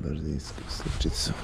должны случиться.